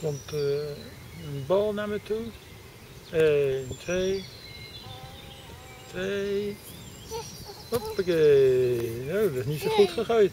komt uh, een bal naar me toe. 1, 2, 2. Hoppakee. Nou, dat is niet zo goed gegooid.